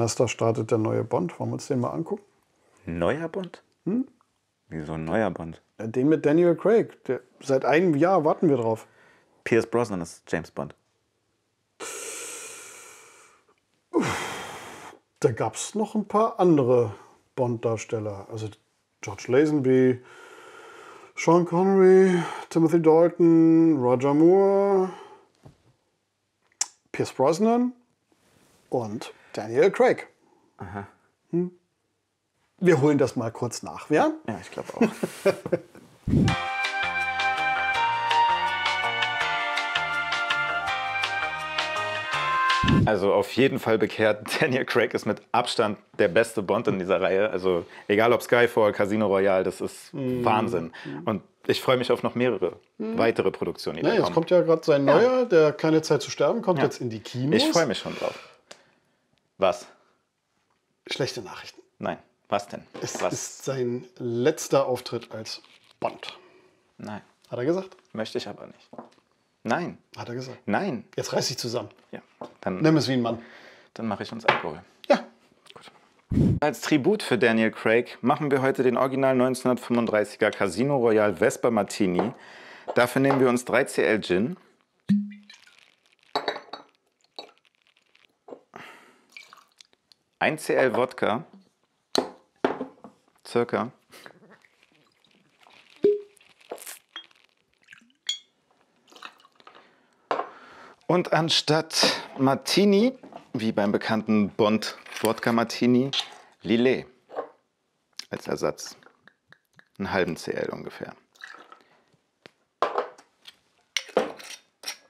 Donnerstag startet der neue Bond. Wollen wir uns den mal angucken? Neuer Bond? Hm? Wieso ein neuer Bond? Den mit Daniel Craig. Der, seit einem Jahr warten wir drauf. Pierce Brosnan ist James Bond. Da gab es noch ein paar andere Bond-Darsteller. Also George Lazenby, Sean Connery, Timothy Dalton, Roger Moore, Pierce Brosnan und Daniel Craig. Hm? Wir holen das mal kurz nach, ja? Ja, ich glaube auch. Also auf jeden Fall bekehrt. Daniel Craig ist mit Abstand der beste Bond in dieser Reihe. Also egal ob Skyfall, Casino Royale, das ist Mhm. Wahnsinn. Und ich freue mich auf noch mehrere weitere Produktionen, die Ja, da jetzt kommt ja gerade sein neuer, der Keine Zeit zu sterben, kommt Ja. jetzt in die Kinos. Ich freue mich schon drauf. Was? Schlechte Nachrichten. Nein. Was denn? Es Was? ist sein letzter Auftritt als Bond. Nein. Hat er gesagt? Möchte ich aber nicht. Nein. Hat er gesagt. Nein. Jetzt reiß dich zusammen. Ja. Dann, Nimm es wie ein Mann. dann mache ich uns Alkohol. Ja. Als Tribut für Daniel Craig machen wir heute den Original 1935er Casino Royale Vespa Martini. Dafür nehmen wir uns 3 CL Gin. Ein CL Wodka. Circa. Und anstatt Martini, wie beim bekannten Bond Wodka Martini, Lillet als Ersatz. Einen halben CL ungefähr.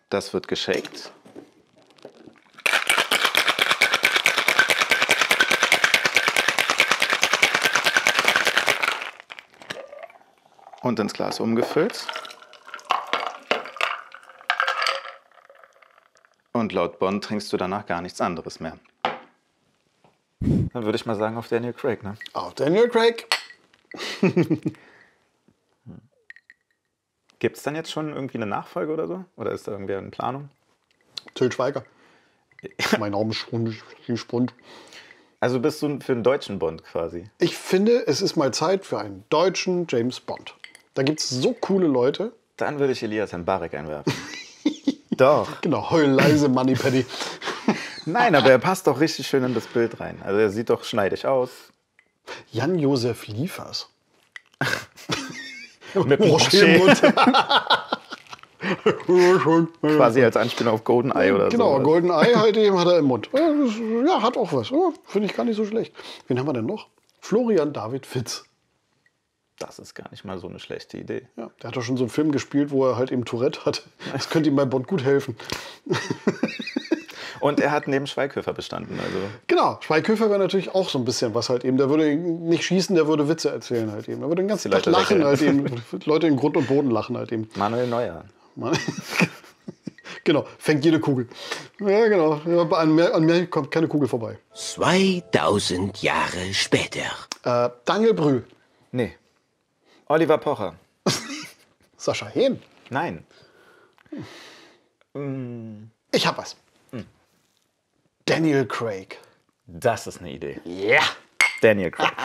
Das wird geshakt. Und ins Glas umgefüllt. Und laut Bond trinkst du danach gar nichts anderes mehr. Dann würde ich mal sagen auf Daniel Craig, ne? Auch Daniel Craig. Gibt es dann jetzt schon irgendwie eine Nachfolge oder so? Oder ist da irgendwer in Planung? Till Schweiger. mein Name ist schon Spund. Also bist du für einen deutschen Bond quasi. Ich finde, es ist mal Zeit für einen deutschen James Bond. Da gibt es so coole Leute. Dann würde ich Elias Mbarek einwerfen. Doch. Genau, heul leise, Money Paddy. Nein, aber er passt doch richtig schön in das Bild rein. Also er sieht doch schneidig aus. Jan-Josef Liefers. Mit. Mund. Quasi als Anspielung auf Goldeneye oder Genau, so. Golden Eye halt eben hat er im Mund. Ja, hat auch was. Finde ich gar nicht so schlecht. Wen haben wir denn noch? Florian David Fitz. Das ist gar nicht mal so eine schlechte Idee. Ja, der hat doch schon so einen Film gespielt, wo er halt eben Tourette hat. Das könnte ihm bei Bond gut helfen. Und er hat neben Schweighöfer bestanden. Also Genau, Schweighöfer wäre natürlich auch so ein bisschen was halt eben. Der würde nicht schießen, der würde Witze erzählen halt eben. Der würde den ganzen Die Tag Leute lachen halt eben. Leute in Grund und Boden lachen halt eben. Manuel Neuer. Mann. genau, fängt jede Kugel. Ja, genau. An mir, an mir kommt keine Kugel vorbei. 2000 Jahre später. Äh, Daniel Brühl. Nee. Oliver Pocher. Sascha Hehn. Nein. Ich hab was. Daniel Craig. Das ist eine Idee. Ja. Daniel Craig.